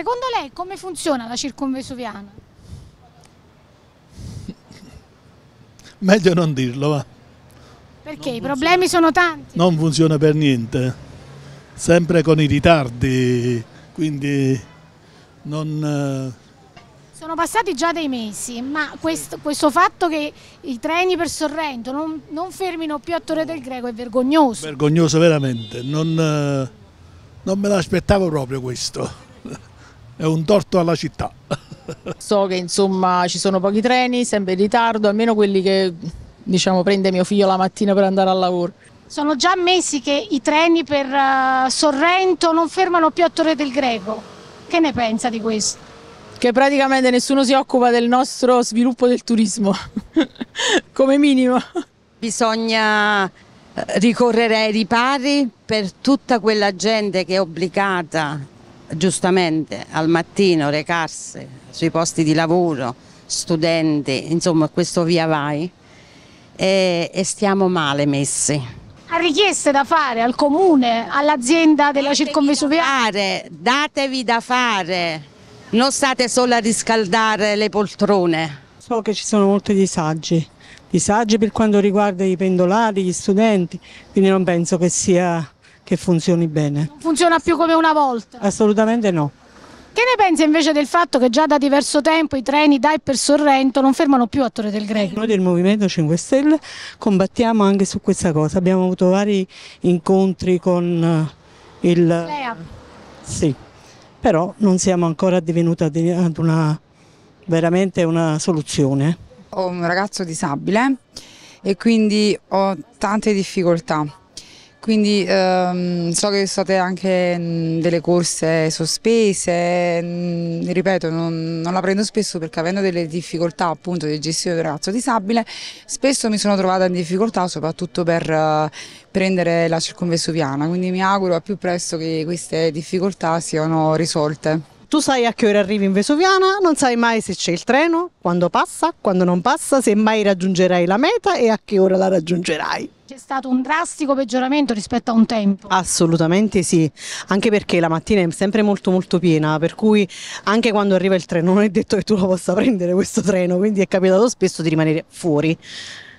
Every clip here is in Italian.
secondo lei come funziona la circonvesuviana? Meglio non dirlo, va. Perché i problemi sono tanti. Non funziona per niente. Sempre con i ritardi, quindi non... eh, Sono passati già dei mesi, ma questo, questo fatto che i treni per Sorrento non, non fermino più a Torre del Greco è vergognoso. vergognoso veramente. Non, eh, non me l'aspettavo proprio questo. È un torto alla città. So che insomma ci sono pochi treni, sempre in ritardo, almeno quelli che diciamo prende mio figlio la mattina per andare al lavoro. Sono già mesi che i treni per eh, Sorrento non fermano più a Torre del Greco. Che ne pensa di questo? Che praticamente nessuno si occupa del nostro sviluppo del turismo, come minimo. Bisogna eh, ricorrere ai ripari per tutta quella gente che è obbligata giustamente al mattino recarsi sui posti di lavoro, studenti, insomma questo via vai e, e stiamo male messi. Ha richieste da fare al comune, all'azienda della circonvesuviana? Fare, datevi da fare, non state solo a riscaldare le poltrone. So che ci sono molti disagi, disagi per quanto riguarda i pendolari, gli studenti, quindi non penso che sia che funzioni bene. Non funziona più come una volta. Assolutamente no. Che ne pensa invece del fatto che già da diverso tempo i treni da e per Sorrento non fermano più a Torre del Greco? Noi del Movimento 5 Stelle combattiamo anche su questa cosa. Abbiamo avuto vari incontri con eh, il Lei ha- sì, però non siamo ancora addivenuti ad ad una veramente una soluzione. Ho un ragazzo disabile e quindi ho tante difficoltà. Quindi ehm, so che sono state anche mh, delle corse sospese, mh, ripeto, non, non la prendo spesso perché avendo delle difficoltà appunto di gestione del ragazzo disabile, spesso mi sono trovata in difficoltà soprattutto per eh, prendere la circonvesuviana, quindi mi auguro a più presto che queste difficoltà siano risolte. Tu sai a che ora arrivi in Vesuviana, non sai mai se c'è il treno, quando passa, quando non passa, se mai raggiungerai la meta e a che ora la raggiungerai. C'è stato un drastico peggioramento rispetto a un tempo. Assolutamente sì, anche perché la mattina è sempre molto molto piena, per cui anche quando arriva il treno non è detto che tu lo possa prendere questo treno, quindi è capitato spesso di rimanere fuori.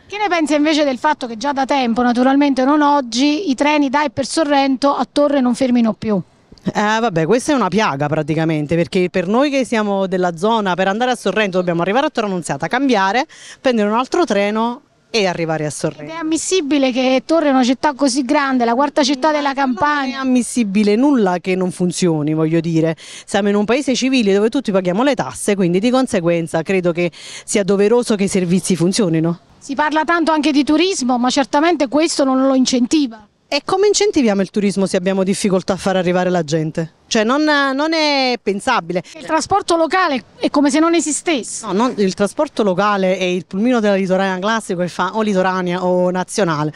Che ne pensa invece del fatto che già da tempo, naturalmente non oggi, i treni da e per Sorrento a Torre non fermino più? Eh, vabbè, questa è una piaga praticamente, perché per noi che siamo della zona, per andare a Sorrento dobbiamo arrivare a Torre Annunziata, cambiare, prendere un altro treno e arrivare a Ed Sorrento. è ammissibile che Torre è una città così grande, la quarta città della Non è ammissibile nulla che non funzioni, voglio dire. Siamo in un paese civile dove tutti paghiamo le tasse, quindi di conseguenza credo che sia doveroso che i servizi funzionino. Si parla tanto anche di turismo, ma certamente questo non lo incentiva. E come incentiviamo il turismo se abbiamo difficoltà a far arrivare la gente? Cioè non, non è pensabile. Il trasporto locale è come se non esistesse. No, non- il trasporto locale è il pulmino della litorania classico che fa o litorania o nazionale,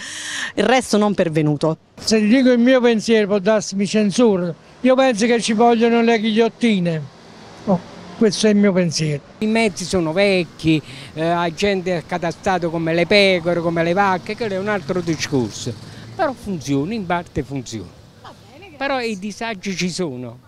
il resto non pervenuto. Se ti dico il mio pensiero può darsi mi censura. Io penso che ci vogliono le ghigliottine. Oh, questo è il mio pensiero. I mezzi sono vecchi, eh, la gente è accatastato come le pecore, come le vacche, quello è un altro discorso. Però funziona, in parte funziona. Però i disagi ci sono.